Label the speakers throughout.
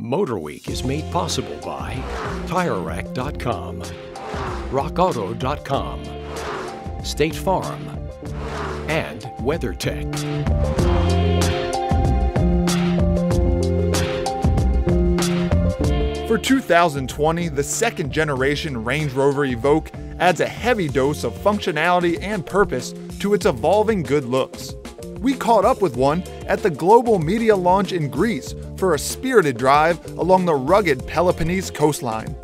Speaker 1: Motor Week is made possible by TireRack.com, RockAuto.com, State Farm, and WeatherTech.
Speaker 2: For 2020, the second generation Range Rover Evoque adds a heavy dose of functionality and purpose to its evolving good looks. We caught up with one at the global media launch in Greece for a spirited drive along the rugged Peloponnese coastline.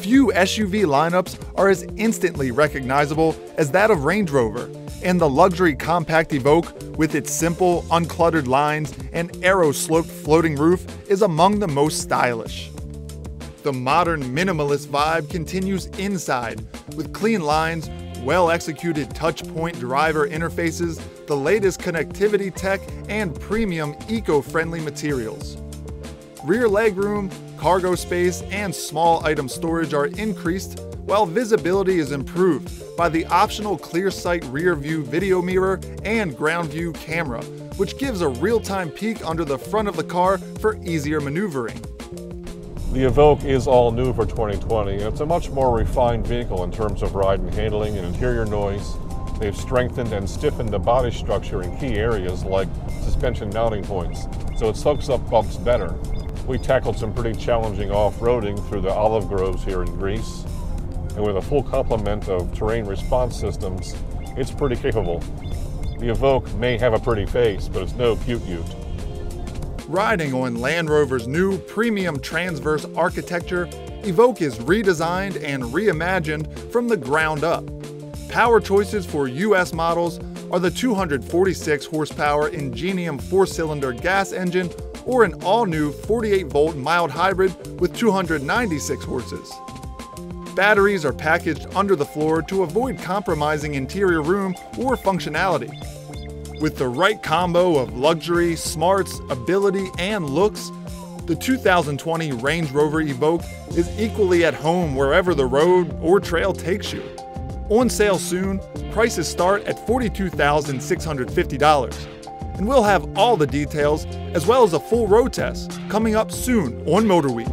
Speaker 2: Few SUV lineups are as instantly recognizable as that of Range Rover, and the luxury compact Evoque, with its simple, uncluttered lines and arrow sloped floating roof, is among the most stylish. The modern minimalist vibe continues inside, with clean lines, well executed touchpoint driver interfaces, the latest connectivity tech, and premium eco friendly materials. Rear legroom, cargo space, and small item storage are increased, while visibility is improved by the optional ClearSight rear view video mirror and ground view camera, which gives a real time peek under the front of the car for easier maneuvering.
Speaker 3: The Evoque is all new for 2020, and it's a much more refined vehicle in terms of ride and handling and interior noise. They've strengthened and stiffened the body structure in key areas like suspension mounting points, so it soaks up bumps better. We tackled some pretty challenging off-roading through the olive groves here in Greece, and with a full complement of terrain response systems, it's pretty capable. The Evoque may have a pretty face, but it's no cute ute.
Speaker 2: Riding on Land Rover's new premium transverse architecture, Evoque is redesigned and reimagined from the ground up. Power choices for US models are the 246 horsepower Ingenium four cylinder gas engine or an all new 48 volt mild hybrid with 296 horses. Batteries are packaged under the floor to avoid compromising interior room or functionality. With the right combo of luxury, smarts, ability, and looks, the 2020 Range Rover Evoque is equally at home wherever the road or trail takes you. On sale soon, prices start at $42,650. And we'll have all the details, as well as a full road test, coming up soon on Motor Week.